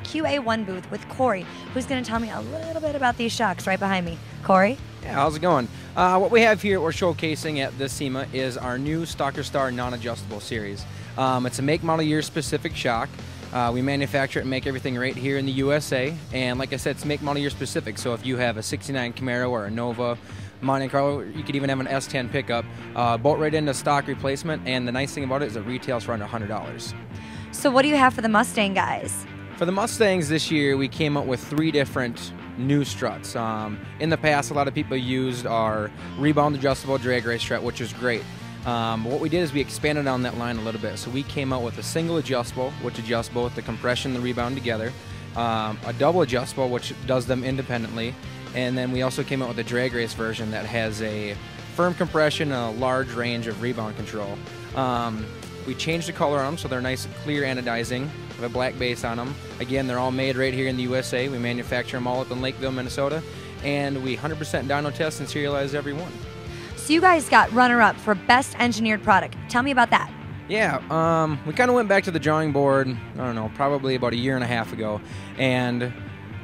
QA1 booth with Corey, who's going to tell me a little bit about these shocks right behind me. Corey? Yeah, how's it going? Uh, what we have here, we're showcasing at the SEMA, is our new Stocker Star non-adjustable series. Um, it's a make model year specific shock. Uh, we manufacture it and make everything right here in the USA. And like I said, it's make model year specific. So if you have a 69 Camaro or a Nova, Monte Carlo, you could even have an S10 pickup, uh, bolt right into stock replacement. And the nice thing about it is it retails for under $100. So what do you have for the Mustang guys? For the Mustangs this year, we came up with three different new struts. Um, in the past, a lot of people used our rebound adjustable drag race strut, which is great. Um, what we did is we expanded on that line a little bit. So we came out with a single adjustable, which adjusts both the compression and the rebound together, um, a double adjustable, which does them independently, and then we also came out with a drag race version that has a firm compression and a large range of rebound control. Um, we changed the color on them so they're nice, clear anodizing with a black base on them. Again, they're all made right here in the USA. We manufacture them all up in Lakeville, Minnesota, and we 100% dyno test and serialize every one. So you guys got runner-up for best engineered product. Tell me about that. Yeah, um, we kind of went back to the drawing board. I don't know, probably about a year and a half ago, and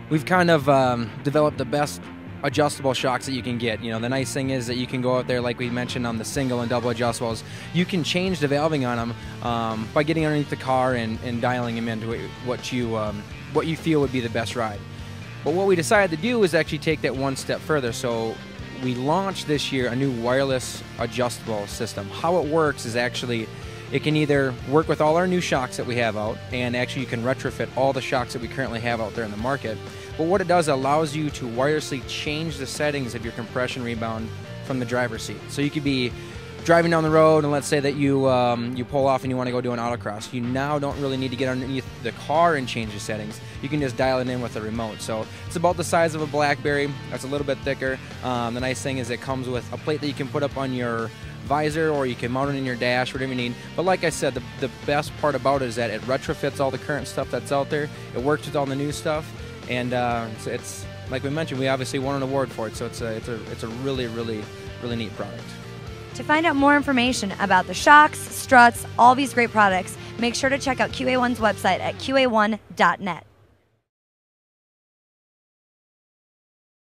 we've kind of um, developed the best adjustable shocks that you can get. You know, the nice thing is that you can go out there, like we mentioned on the single and double adjustables, you can change the valving on them um, by getting underneath the car and, and dialing them into what you um, what you feel would be the best ride. But what we decided to do is actually take that one step further. So we launched this year a new wireless adjustable system. How it works is actually it can either work with all our new shocks that we have out, and actually you can retrofit all the shocks that we currently have out there in the market. But what it does allows you to wirelessly change the settings of your compression rebound from the driver's seat. So you could be driving down the road and let's say that you um, you pull off and you want to go do an autocross. You now don't really need to get underneath the car and change the settings. You can just dial it in with a remote. So it's about the size of a blackberry. That's a little bit thicker. Um, the nice thing is it comes with a plate that you can put up on your visor or you can mount it in your dash whatever you need. But like i said the, the best part about it is that it retrofits all the current stuff that's out there. It works with all the new stuff and uh, it's, it's like we mentioned we obviously won an award for it so it's a it's a it's a really really really neat product. To find out more information about the shocks, struts, all these great products, make sure to check out QA1's website at qa1.net.